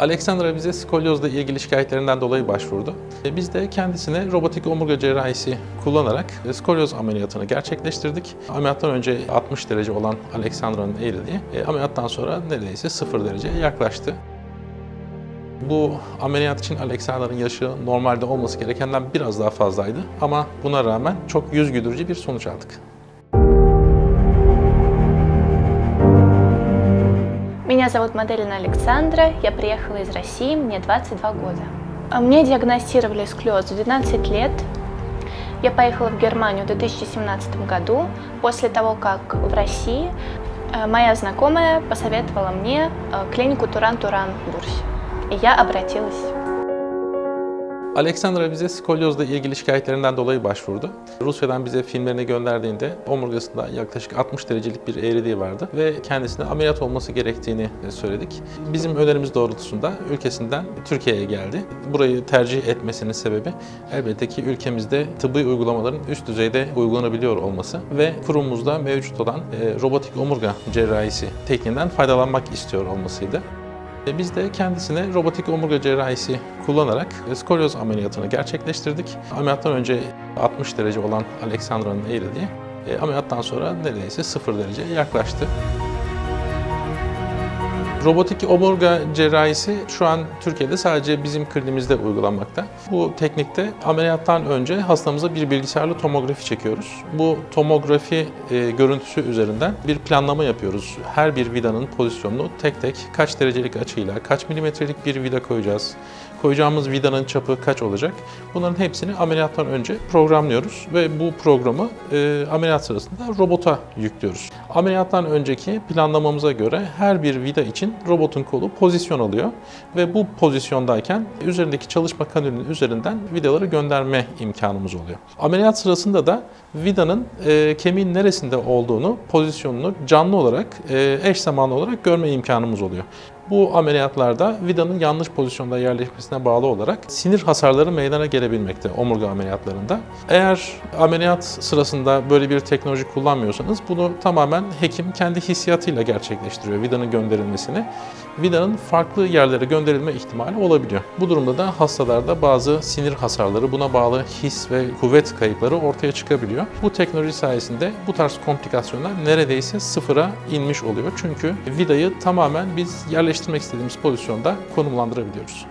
Alexandra bize skolyozla ilgili şikayetlerinden dolayı başvurdu. E, Biz de kendisine robotik omurga cerrahisi kullanarak e, skolyoz ameliyatını gerçekleştirdik. Ameliyattan önce 60 derece olan Alexandra'nın eğriliği e, ameliyattan sonra neredeyse 0 dereceye yaklaştı. Bu ameliyat için Alexandra'nın yaşı normalde olması gerekenden biraz daha fazlaydı ama buna rağmen çok yüz güldürücü bir sonuç aldık. Меня зовут Моделина Александра, я приехала из России, мне 22 года. А Мне диагностировали склероз в 12 лет. Я поехала в Германию в 2017 году, после того, как в России э, моя знакомая посоветовала мне э, клинику Туран-Туран в Бурсе. И я обратилась. Alexandra bize skolyozla ilgili şikayetlerinden dolayı başvurdu. Rusya'dan bize filmlerini gönderdiğinde omurgasında yaklaşık 60 derecelik bir eğriliği vardı ve kendisine ameliyat olması gerektiğini söyledik. Bizim önerimiz doğrultusunda ülkesinden Türkiye'ye geldi. Burayı tercih etmesinin sebebi elbette ki ülkemizde tıbbi uygulamaların üst düzeyde uygulanabiliyor olması ve kurumumuzda mevcut olan e, robotik omurga cerrahisi tekniğinden faydalanmak istiyor olmasıydı. Biz de kendisine robotik omurga cerrahisi kullanarak e, skolyoz ameliyatını gerçekleştirdik. Ameliyattan önce 60 derece olan Alexandra'nın eğriliği e, ameliyattan sonra neredeyse 0 dereceye yaklaştı. Robotik omurga cerrahisi şu an Türkiye'de sadece bizim kliniğimizde uygulanmakta. Bu teknikte ameliyattan önce hastamıza bir bilgisayarlı tomografi çekiyoruz. Bu tomografi e, görüntüsü üzerinden bir planlama yapıyoruz. Her bir vidanın pozisyonunu tek tek kaç derecelik açıyla, kaç milimetrelik bir vida koyacağız, koyacağımız vidanın çapı kaç olacak? Bunların hepsini ameliyattan önce programlıyoruz ve bu programı e, ameliyat sırasında robota yüklüyoruz. Ameliyattan önceki planlamamıza göre her bir vida için robotun kolu pozisyon alıyor ve bu pozisyondayken üzerindeki çalışma kanülünün üzerinden vidaları gönderme imkanımız oluyor. Ameliyat sırasında da vidanın e, kemiğin neresinde olduğunu, pozisyonunu canlı olarak, e, eş zamanlı olarak görme imkanımız oluyor. Bu ameliyatlarda vidanın yanlış pozisyonda yerleşmesine bağlı olarak sinir hasarları meydana gelebilmekte omurga ameliyatlarında. Eğer ameliyat sırasında böyle bir teknoloji kullanmıyorsanız bunu tamamen hekim kendi hissiyatıyla gerçekleştiriyor vidanın gönderilmesini. Vidanın farklı yerlere gönderilme ihtimali olabiliyor. Bu durumda da hastalarda bazı sinir hasarları, buna bağlı his ve kuvvet kayıpları ortaya çıkabiliyor. Bu teknoloji sayesinde bu tarz komplikasyonlar neredeyse sıfıra inmiş oluyor. Çünkü vidayı tamamen biz yerleştirmek istediğimiz pozisyonda konumlandırabiliyoruz.